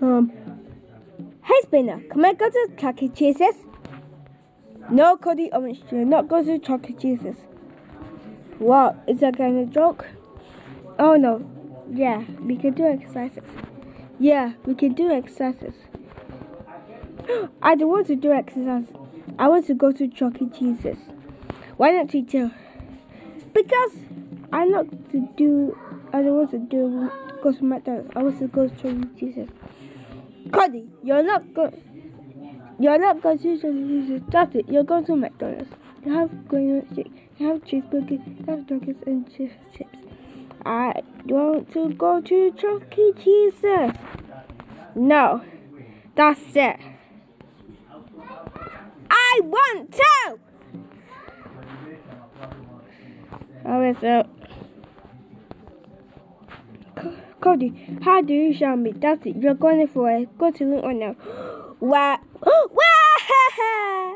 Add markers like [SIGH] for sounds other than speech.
Um. Hey, Spinner, can I go to Chuck E. Cheese's? No, Cody you're not going to Chuck E. Cheese's. What? Is that kind of joke? Oh no. Yeah, we can do exercises. Yeah, we can do exercises. [GASPS] I don't want to do exercise. I want to go to Chuck E. Cheese's. Why not you too? Because I not to do. I don't want to do go to McDonald's. I want to go to. Cheese's. Cody, you're not going. You're not going to. Cheese's. That's it. You're going to McDonald's. You have going to you have cheeseburgers, you have nuggets and chips. I want to go to Chuck E. Cheese's. No, that's it. I want to. Alright, so Cody, how do you show me? That's it. You're going for a good to right now. wow. wow!